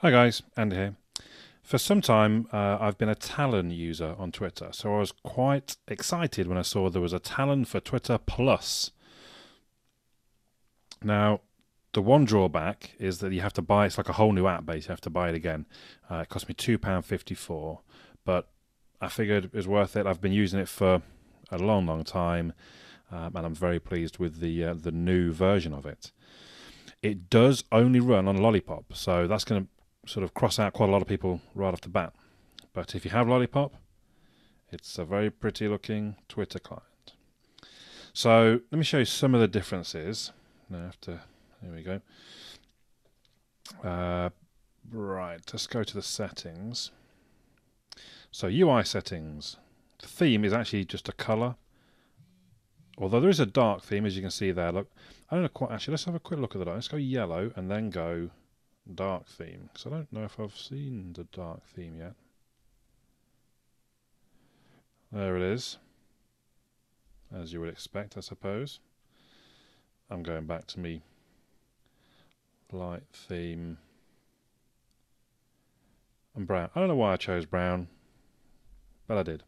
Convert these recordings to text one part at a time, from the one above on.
Hi guys, Andy here. For some time, uh, I've been a Talon user on Twitter, so I was quite excited when I saw there was a Talon for Twitter Plus. Now, the one drawback is that you have to buy it's like a whole new app base. You have to buy it again. Uh, it cost me two pound fifty four, but I figured it was worth it. I've been using it for a long, long time, um, and I'm very pleased with the uh, the new version of it. It does only run on Lollipop, so that's going to sort of cross out quite a lot of people right off the bat. But if you have Lollipop, it's a very pretty looking Twitter client. So let me show you some of the differences. Now to, here we go. Uh, right, let's go to the settings. So UI settings. The theme is actually just a color. Although there is a dark theme, as you can see there. Look, I don't know quite. Actually, let's have a quick look at the. Let's go yellow and then go dark theme because I don't know if I've seen the dark theme yet. There it is, as you would expect, I suppose. I'm going back to me light theme and brown. I don't know why I chose brown, but I did.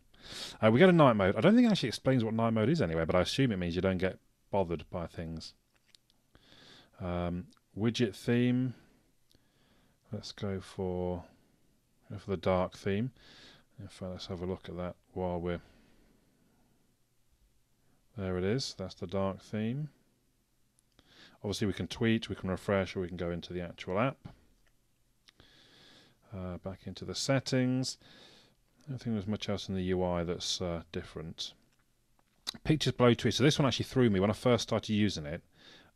Uh, we get a night mode. I don't think it actually explains what night mode is anyway, but I assume it means you don't get bothered by things. Um, widget theme. Let's go for go for the dark theme. If let's have a look at that while we're there. It is. That's the dark theme. Obviously, we can tweet, we can refresh, or we can go into the actual app. Uh, back into the settings. I don't think there's much else in the UI that's uh, different. Pictures below tweet. So this one actually threw me when I first started using it.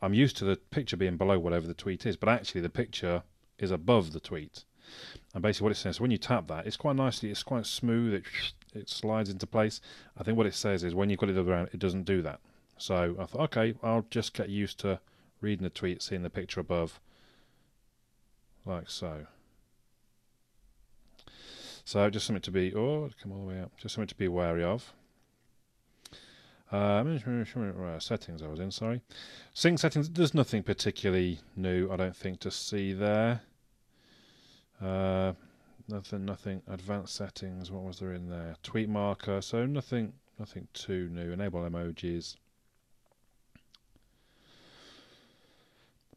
I'm used to the picture being below whatever the tweet is, but actually the picture is above the tweet. And basically what it says, when you tap that, it's quite nicely, it's quite smooth, it, it slides into place. I think what it says is when you've got it around, it doesn't do that. So I thought, okay, I'll just get used to reading the tweet, seeing the picture above, like so. So just something to be, oh, come all the way up, just something to be wary of. Uh, settings I was in, sorry. Sync settings, there's nothing particularly new, I don't think, to see there. Uh, nothing, nothing. Advanced settings, what was there in there? Tweet marker, so nothing, nothing too new. Enable emojis.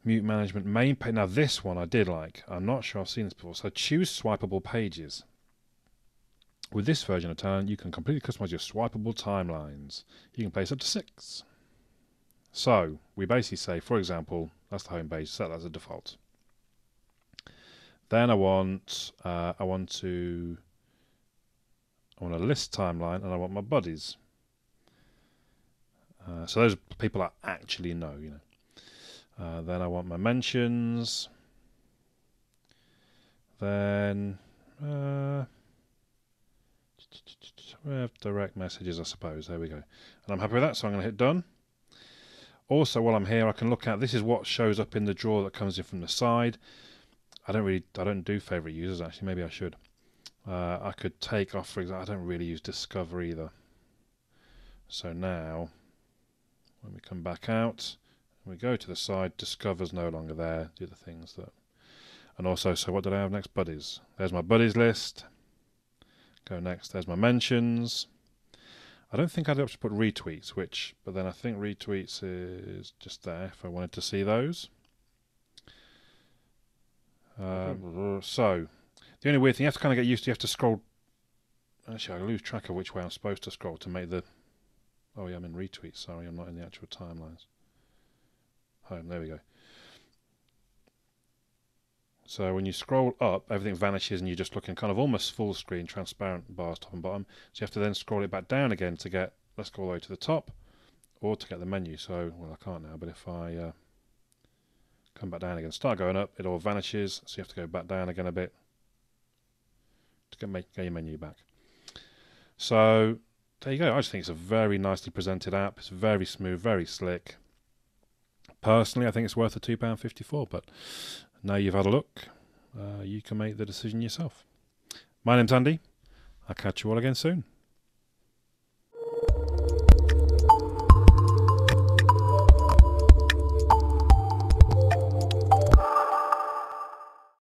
Mute management main page. Now this one I did like. I'm not sure I've seen this before. So choose swipeable pages. With this version of Talon, you can completely customize your swipeable timelines. You can place up to six. So, we basically say, for example, that's the home page, set that as a default. Then I want, uh, I want to, I want a list timeline and I want my buddies. Uh, so those people I actually know, you know. Uh, then I want my mentions. Then, uh, we have direct messages, I suppose. There we go. And I'm happy with that, so I'm going to hit done. Also, while I'm here, I can look at this is what shows up in the drawer that comes in from the side. I don't really, I don't do favorite users actually. Maybe I should. Uh, I could take off, for example, I don't really use Discover either. So now, when we come back out, we go to the side, Discover's no longer there. Do The things that, and also, so what did I have next? Buddies. There's my buddies list. Go next. There's my mentions. I don't think I'd have to put retweets, which, but then I think retweets is just there if I wanted to see those. Um, so, the only weird thing you have to kind of get used to, you have to scroll. Actually, I lose track of which way I'm supposed to scroll to make the. Oh, yeah, I'm in retweets. Sorry, I'm not in the actual timelines. Home, there we go. So when you scroll up, everything vanishes and you're just looking kind of almost full screen, transparent bars top and bottom. So you have to then scroll it back down again to get, let's go all the way to the top, or to get the menu. So, well, I can't now, but if I uh, come back down again, start going up, it all vanishes. So you have to go back down again a bit to get, make, your menu back. So there you go. I just think it's a very nicely presented app. It's very smooth, very slick. Personally, I think it's worth the £2.54, but now you've had a look, uh, you can make the decision yourself. My name's Andy. I'll catch you all again soon.